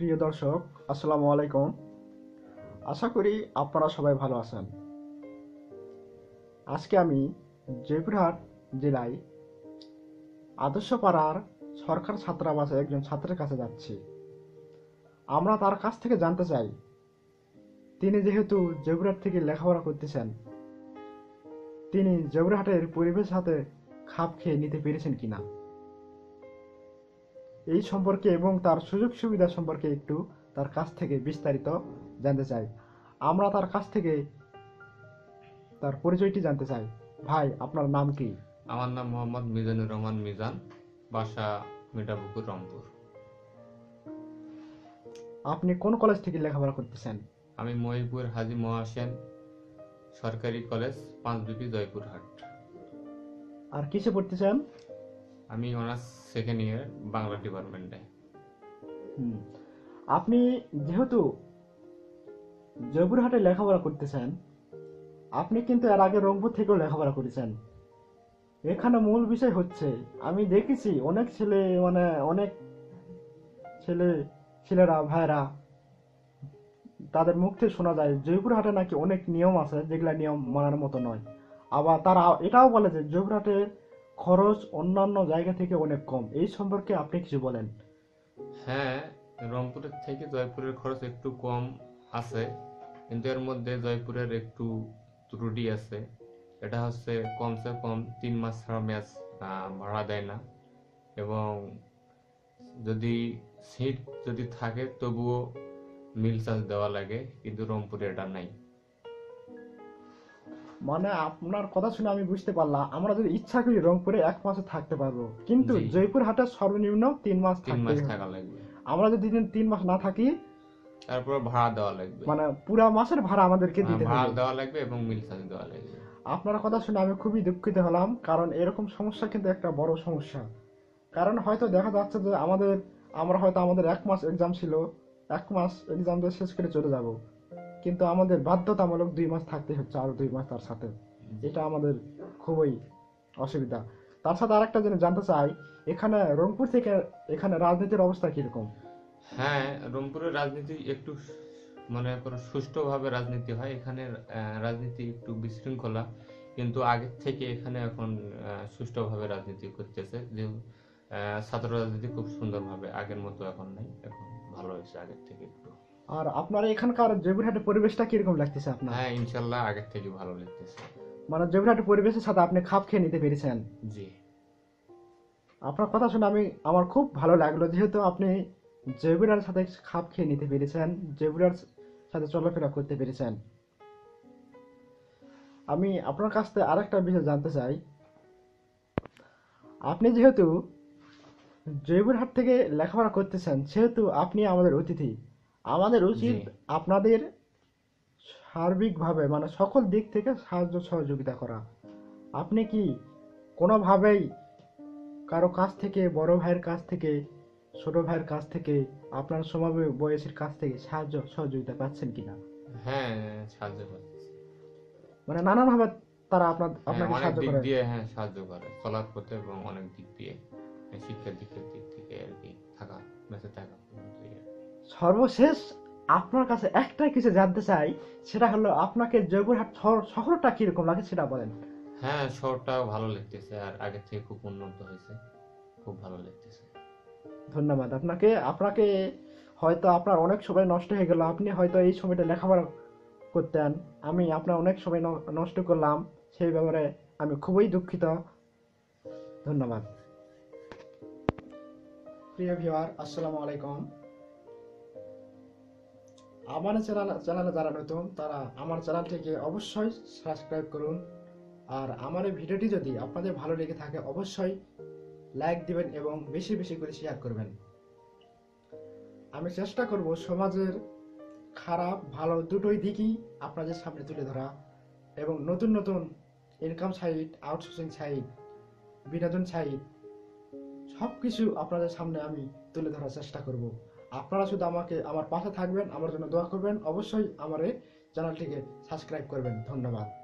প্রিয় দর্শক, আসসালামু আলাইকুম। আশা করি আপনারা সবাই ভালো আছেন। আজকে আমি জয়পুরহাট জেলায় আদর্শপাড়ার সরকার ছাত্রাবাসে একজন ছাত্রের কাছে যাচ্ছি। আমরা তার কাছ থেকে জানতে চাই, তিনি যেহেতু জয়পুরহাট থেকে লেখাপড়া করতেছেন, তিনি জয়পুরহাটের পরিবেশের সাথে খাপ খেয়ে নিতে পেরেছেন কিনা? এই সম্পর্কে এবং তার সুযোগ সুবিধা সম্পর্কে একটু তার কাছ থেকে বিস্তারিত জানতে চাই। আমরা তার কাছ থেকে তার পরিচয়টি জানতে চাই। ভাই আপনার নাম কি? আমার নাম মোহাম্মদ মিজানুর রহমান মিজান বাসা মিঠাপুকুর রংপুর। আপনি কোন কলেজ থেকে লেখাপড়া করতেছেন? আমি মহিপুর হাজি মহাসেন সরকারি কলেজ পাঁচ বিপি জয়পুরহাট। আর কিসে পড়তেছেন? আমি অনার্স সেকেন্ড ইয়ার বাংলা ডিপার্টমেন্টে আপনি যেহেতু জয়পুরহাটে লেখাপড়া করতেছেন, আপনি কিন্তু এর আগে রংপুর থেকেও লেখাপড়া করেছেন। এখানে মূল বিষয় হচ্ছে, আমি দেখেছি অনেক ছেলে মানে অনেক ছেলে ছেলেরা ভাইরা তাদের মুখ থেকে শোনা যায়, জয়পুরহাটে নাকি অনেক নিয়ম আছে, যেগুলা নিয়ম মানার মতো নয়। আবার তারা এটাও বলে যে জয়পুরহাটের খরচ অন্যান্য জায়গা থেকে অনেক কম। এই সম্পর্কে আপনি কিছু বলেন। হ্যাঁ রংপুরের থেকে জয়পুরের খরচ একটু কম আছে, কিন্তু এর মধ্যে জয়পুরের একটু ত্রুটি আছে। এটা হচ্ছে কমসে কম তিন মাস ছাড়া ম্যাচ ভাড়া দেয় না। এবং যদি সিট যদি থাকে, তবুও মিল চার্জ দেওয়া লাগে, কিন্তু রংপুরে এটা নাই। মানে আপনার কথা শুনে আমি বুঝতে পারলাম আমরা যদি ইচ্ছা করি রংপুরে এক মাসে থাকতে পারব। কিন্তু জয়পুর হাটে সর্বনিম্ন তিন মাস তিন থাকতে মাস হবে। থাকা লাগবে। আমরা যদি তিন মাস না থাকি তারপর ভাড়া দেওয়া লাগবে। মানে পুরা মাসের ভাড়া আমাদেরকে হ্যাঁ, দিতে ভাড়া দেওয়া লাগবে এবং মিল চার্জ দেওয়া লাগবে। আপনার কথা শুনে আমি খুবই দুঃখিত হলাম কারণ এরকম সমস্যা কিন্তু একটা বড় সমস্যা। কারণ হয়তো দেখা যাচ্ছে যে আমাদের আমরা হয়তো আমাদের এক মাস এক্সাম ছিল এক মাস এক্সাম দিয়ে শেষ করে চলে যাব। কিন্তু আমাদের বাধ্যতামূলক দুই মাস থাকতে হচ্ছে, আরও দুই মাস তার সাথে। এটা আমাদের খুবই অসুবিধা। তার সাথে আরেকটা জিনিস জানতে চাই, এখানে রংপুর থেকে এখানে রাজনীতির অবস্থা কীরকম? হ্যাঁ রংপুরের রাজনীতি একটু মনে করো সুষ্ঠুভাবে রাজনীতি হয়। এখানে রাজনীতি একটু বিশৃঙ্খলা, কিন্তু আগের থেকে এখানে এখন সুষ্ঠুভাবে রাজনীতি করতেছে। যে ছাত্র রাজনীতি খুব সুন্দরভাবে আগের মতো এখন নেই, এখন ভালো হয়েছে আগের থেকে একটু। আর আপনার এখানকার জয়পুরহাটের পরিবেশটা কীরকম লাগতেছে আপনার? হ্যাঁ ইনশাল্লাহ আগের থেকে ভালো লাগতেছে। মানে জয়পুরহাটের পরিবেশের সাথে আপনি খাপ খেয়ে নিতে পেরেছেন? জি। আপনার কথা শুনে আমি আমার খুব ভালো লাগল যেহেতু আপনি জয়পুরার সাথে খাপ খেয়ে নিতে পেরেছেন জয়পুরার সাথে চলাফেরা করতে পেরেছেন। আমি আপনার কাছ থেকে আরেকটা বিষয় জানতে চাই। আপনি যেহেতু জয়পুরহাট থেকে লেখাপড়া করতেছেন সেহেতু আপনি আমাদের অতিথি। আমাদের উচিত। আপনাদের সার্বিকভাবে মানে সকল দিক থেকে সাহায্য সহযোগিতা করা। আপনি কি কোনোভাবেই কারও কাছ থেকে বড় ভাইয়ের কাছ থেকে ছোট ভাইয়ের কাছ থেকে আপনার সমাবে বয়সের কাছ থেকে সাহায্য সহযোগিতা পাচ্ছেন কিনা? হ্যাঁ সাহায্য করতেছে মানে নানানভাবে তারা আপনার হ্যাঁ, আপনাকে সাহায্য করে। দিয়ে হ্যাঁ সাহায্য করে। চলার পথে এবং অনেক দিক দিয়ে শিক্ষার দিকের দিক থেকে আর কি থাকা বেঁচে থাকা সর্বশেষ আপনার কাছে একটাই কিছু জানতে চাই সেটা হলো আপনাকে জয়পুরহাট শহরটা কীরকম লাগে সেটা বলেন। হ্যাঁ শহরটা ভালো লাগতেছে আর আগের থেকে খুব উন্নত হয়েছে খুব ভালো লাগতেছে। ধন্যবাদ আপনাকে। আপনাকে হয়তো আপনার অনেক সময় নষ্ট হয়ে গেল আপনি হয়তো এই সময়টা লেখাপড়া করতেন আমি আপনার অনেক সময় ন- নষ্ট করলাম সেই ব্যাপারে আমি খুবই দুঃখিত। ধন্যবাদ। প্রিয় ভিউয়ার আসসালামু আলাইকুম। আমার চ্যানেল চ্যানেলে যারা নতুন, তারা আমার চ্যানেলটিকে অবশ্যই সাবস্ক্রাইব করুন। আর আমার এই ভিডিওটি যদি আপনাদের ভালো লেগে থাকে, অবশ্যই লাইক দিবেন এবং বেশি বেশি করে শেয়ার করবেন। আমি চেষ্টা করব সমাজের খারাপ, ভালো দুটোই দিকই আপনাদের সামনে তুলে ধরা এবং নতুন নতুন ইনকাম সাইট আউটসোর্সিং সাইট বিনোদন সাইট সব কিছু আপনাদের সামনে আমি তুলে ধরার চেষ্টা করব। আপনারা শুধু আমাকে, আমার পাশে থাকবেন, আমার জন্য দোয়া করবেন। অবশ্যই আমার এই চ্যানেলটিকে সাবস্ক্রাইব করবেন। ধন্যবাদ।